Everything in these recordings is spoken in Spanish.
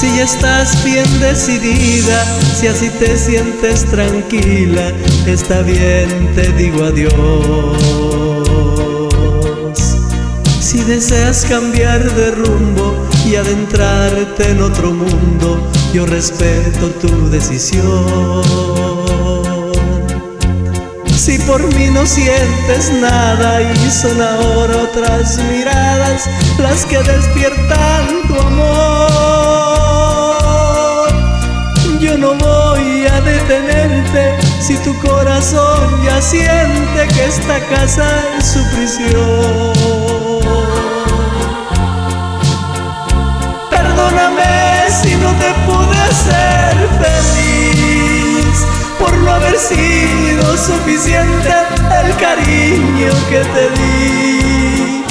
Si ya estás bien decidida, si así te sientes tranquila, está bien, te digo adiós. Si deseas cambiar de rumbo y adentrarte en otro mundo, yo respeto tu decisión. Si por mí no sientes nada y son ahora otras miradas las que despiertan tu amor, no voy a detenerte si tu corazón ya siente que esta casa es su prisión. Perdóname si no te pude hacer feliz por no haber sido suficiente el cariño que te di.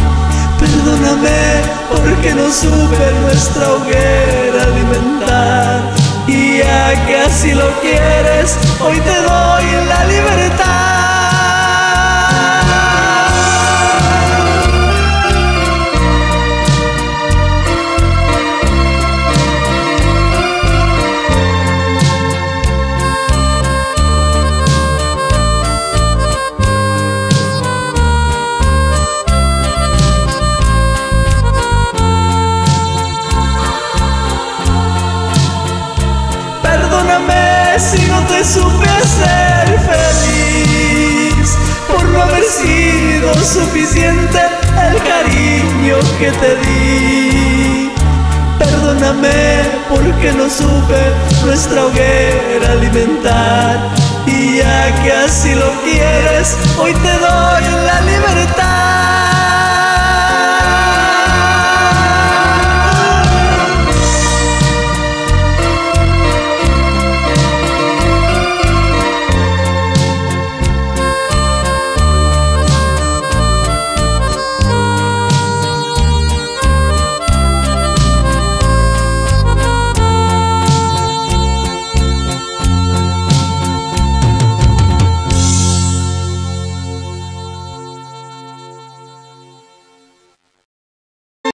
Perdóname porque no supe nuestra hoguera alimentar. Y ya así lo quieres, hoy te doy la libertad. Si no te supe hacer feliz por no haber sido suficiente el cariño que te di. Perdóname porque no supe nuestra hoguera alimentar y ya que así lo quieres, hoy te doy la.